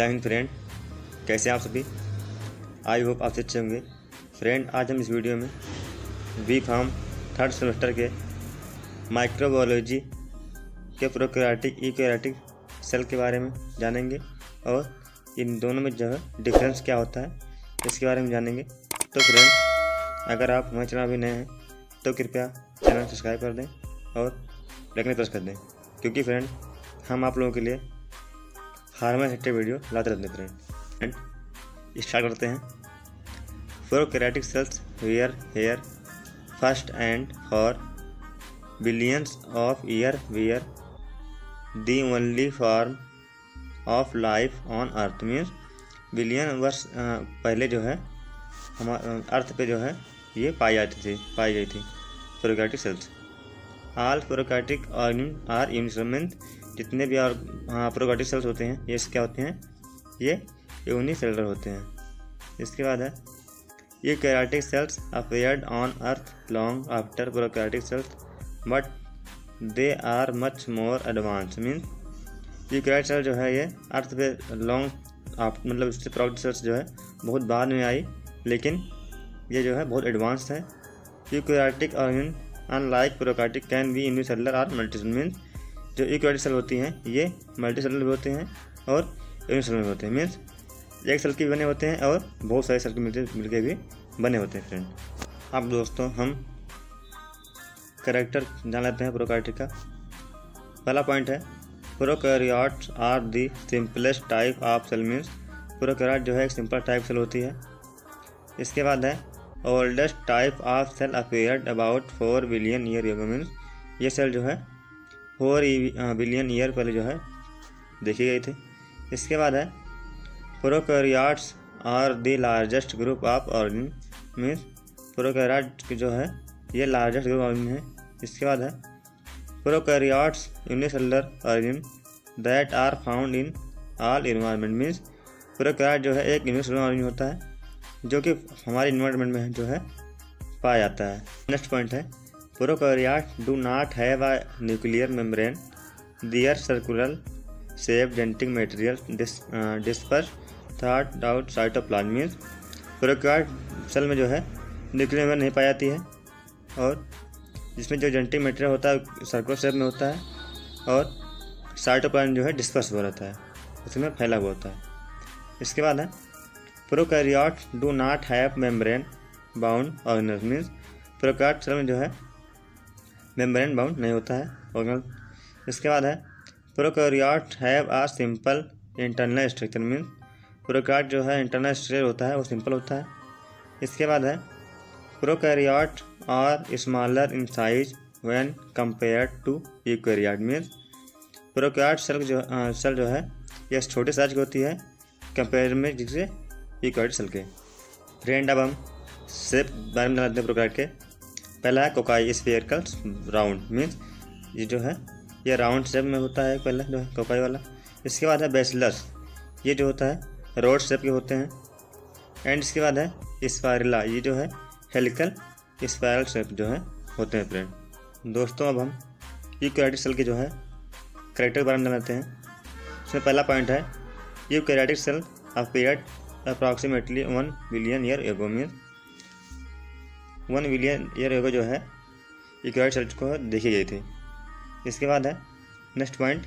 जय हिंद फ्रेंड कैसे हैं आप सभी? आई होप आप अच्छे होंगे। फ्रेंड आज हम इस वीडियो में बी फार्म थर्ड सेमेस्टर के माइक्रोबायोलॉजी के प्रोक्रियाटिक इक्रियाटिक सेल के बारे में जानेंगे और इन दोनों में जो है डिफरेंस क्या होता है, इसके बारे में जानेंगे। तो फ्रेंड अगर आप हमारे चैनल अभी नए हैं तो कृपया चैनल सब्सक्राइब कर दें और लाइक प्रेस कर दें। क्योंकि फ्रेंड हम आप लोगों के लिए फार्मा सेक्टर वीडियो लाते रहते हैं फ्रेंड स्टार्ट करते हैं। Prokaryotic cells were here first and for billions of year were the only form of life on earth means billion वर्ष पहले जो है हमारे अर्थ पे जो है, ये पाई जाती थी, पाई गई थी। Prokaryotic cells all organ are unicellular जितने भी और हाँ प्रोकैरियोटिक सेल्स होते हैं, ये क्या होते हैं? ये यूनिसेलुलर होते हैं। इसके बाद है, ये eukaryotic cells appeared on earth long after prokaryotic cells but they are much more advance means ये कैराटिक सेल जो है, ये अर्थ पे लॉन्ग मतलब इससे प्रोकैरियोटिक सेल्स जो है, बहुत बाद में आई, लेकिन ये जो है, बहुत एडवांस है। Eukaryotic organ unlike prokaryotic can be unicellular or multicellular means जो यूकैरियोटिक सेल होती हैं, ये मल्टीसेलुलर भी होते हैं और यूनिसेलुलर भी होते हैं। मीन्स एक सेल के बने होते हैं और बहुत सारे सेल के मिलते मिलके भी बने होते हैं फ्रेंड अब दोस्तों, हम करेक्टर जान लेते हैं प्रोकैरियोटिक का। पहला पॉइंट है prokaryotes are the simplest type of cell means prokaryote जो है एक सिंपल टाइप सेल होती है। इसके बाद है oldest type of cell appeared about four billion year ago means ये सेल जो है फोर बिलियन ईयर पहले जो है, देखी गई थी। इसके बाद है prokaryotes are the largest group of organ means prokaryote जो है, ये लार्जेस्ट ग्रुप ऑर्गन है। इसके बाद है prokaryotes unicellular organ that are found in all environment means prokaryote जो है, एक यूनिसेलुलर ऑर्गन होता है, जो कि हमारे इन्वायरमेंट में जो है, पाया जाता है। नेक्स्ट पॉइंट है prokaryote do not have a nuclear membrane their circular safe genetic material dispersed thought आउट साइटोप्लाज्म मीन्स प्रोकैरियोट सेल में जो है न्यूक्लियर मेम्ब्रेन नहीं पाई जाती है। और जिसमें जो जेनेटिक मटेरियल होता है सर्कुलर शेप में होता है और साइटोप्लाज्म जो है डिस्पर्स हो रहता है। उसमें फैला हुआ होता है। इसके बाद है prokaryote do not have membrane bound organelle means prokaryote cell में जो है मेम्ब्रेन बाउंड नहीं होता है ऑर्गेनल इसके बाद है prokaryote have a simple internal structure means prokaryote जो है इंटरनल स्ट्रक्चर होता है, वो सिंपल होता है। इसके बाद है prokaryote are smaller in size when compare to eukaryote means prokaryote cell जो सेल जो है यह छोटे साइज़ की होती है कंपेयर में जिससे यूकैरियोट सेल के। फ्रेंड अब हम शेप बारे में जानते हैं प्रोकैरियोट के। पहला है कोकाई स्फेयरिकल राउंड मीन्स ये जो है, ये राउंड शेप में होता है पहला जो है, कोकाई वाला। इसके बाद है बेसलस ये जो होता है, रोड शेप के होते हैं। एंड इसके बाद है स्पायरला। ये जो है, हेलिकल स्पायरल शेप जो है, होते हैं फ्रेंड दोस्तों, अब हम यूकैरियोटिक सेल के जो है, करेक्टर के बारे में जानते हैं। इसमें पहला पॉइंट है, eukaryotic cell appeared approximately one billion year ago one billion year ago जो है यूकैरियोटिक सेल को देखी गई थी। इसके बाद है next point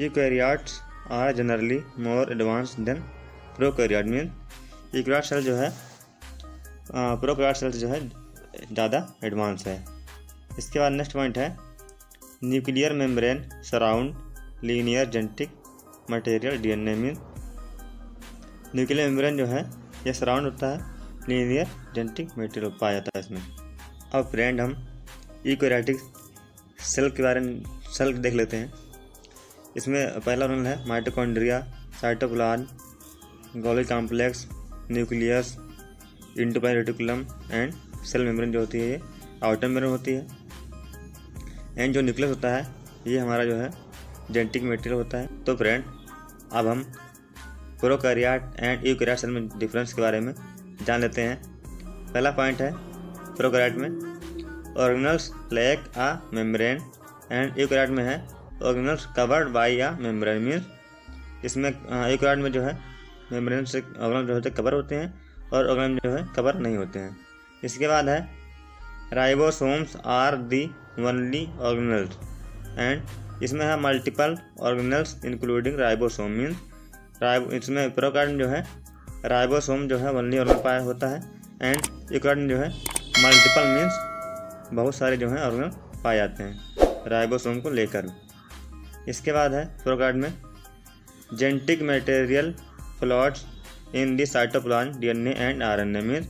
eukaryotes are generally more advance than prokaryote mean eukaryote cell जो है प्रोकैरियोट सेल जो है, ज़्यादा एडवांस है। इसके बाद नेक्स्ट पॉइंट है nuclear membrane surround linear genetic material DNA mean nuclear membrane जो है यह सराउंड होता है लीनियर जेनेटिक मटेरियल पाया जाता है इसमें। अब फ्रेंड हम यूकैरियोटिक सेल के बारे में सेल देख लेते हैं। इसमें पहला रोल है mitochondria cytoplasm Golgi complex nucleus endoplasmic reticulum and cell membrane जो होती है, ये आउटर मेम्ब्रेन होती है। एंड जो न्यूक्लियस होता है, ये हमारा जो है जेनेटिक मटेरियल होता है। तो फ्रेंड अब हम प्रोकैरियोट एंड यूकैरियोट सेल में डिफरेंस के बारे में जान लेते हैं। पहला पॉइंट है प्रोकैरियोट में। Organelles lack a membrane and eukaryote में है। Organelles covered by a membrane means इसमें यूकैरियोट में जो है, मेम्ब्रेन से ऑर्गेनल जो होते कवर होते हैं, और ऑर्गेनल जो है, कवर नहीं होते हैं। इसके बाद है, ribosomes are the only organelles and इसमें है multiple organelles including ribosome mean ribo, इसमें प्रोकार्ड जो है राइबोसोम जो है वनली ऑर्गेनल पाया होता है एंड यूकार्ड जो है मल्टीपल मीन्स बहुत सारे जो हैं ऑर्गेनल पाए जाते हैं, राइबोसोम को लेकर। इसके बाद है प्रोकार्ड में genetic material floats in the cytoplasm DNA and RNA mean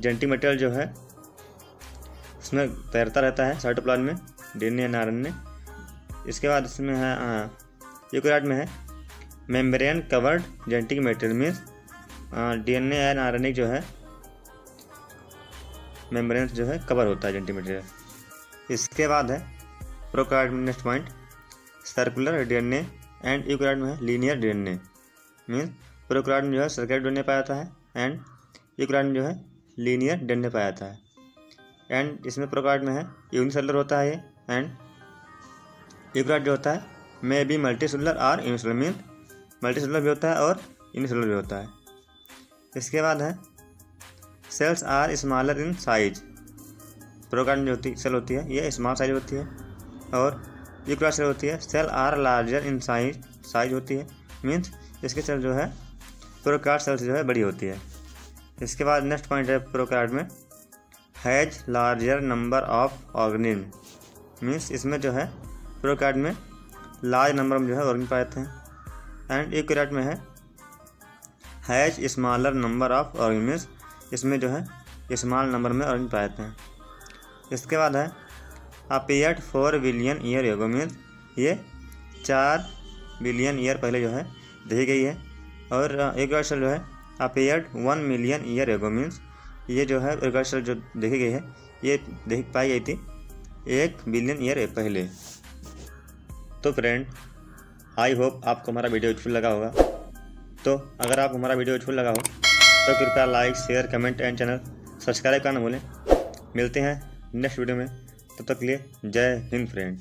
genetic material जो है, उसमें तैरता रहता है साइटोप्लाज्म में डीएनए एंड आरएनए इसके बाद इसमें है यूकैरियोट में है membrane covered genetic material means DNA and RNA जो है मेम्ब्रेन जो है कवर होता है जेनेटिक मटेरियल इसके बाद है prokaryote next point circular DNA and eukaryote में है लीनियर डीएनए मीन्स प्रोकार्ड में जो है सर्कुलर डीएनए पाया जाता है एंड यूकैरियोट में जो है लीनियर डीएनए पाया जाता है। एंड इसमें प्रोकार्ड में है यूनिसेलर होता है ये एंड यूकैरियोट जो होता है मे बी मल्टी सेलुलर और यूनिसेलर मीन मल्टी सेलुलर भी होता है और यूनिसेलुलर भी होता है। इसके बाद है cells are smaller in size prokaryote जो होती सेल होती है, ये स्मॉल साइज़ होती है और यूक्राट सेल होती है cell are larger in size size होती है मीन्स इसके सेल जो है प्रोकार्ड सेल से जो है बड़ी होती है। इसके बाद नेक्स्ट पॉइंट है प्रोकार्ड में has larger number of organism means इसमें जो है प्रोकार्ड में लार्ज नंबर में जो है ऑर्गेनिज पाए जाते हैं। एंड यूक्राट में है has smaller number of organism इसमें जो है स्मॉल नंबर में ऑर्गेनिज पाए जाते हैं। इसके बाद है अपियड फोर बिलियन ईयर एगो ये चार बिलियन ईयर पहले जो है, देखी गई है। और एक जो है appeared one million year ago means ये जो है, एक जो देखी गई है, ये देख पाई गई थी एक बिलियन ईयर पहले। तो फ्रेंड आई होप आपको हमारा वीडियो यूजफुल लगा होगा। तो अगर आप हमारा वीडियो अच्छा लगा हो तो कृपया like share comment and channel subscribe करना भूलें। मिलते हैं नेक्स्ट वीडियो में। तब तक के लिए जय हिंद फ्रेंड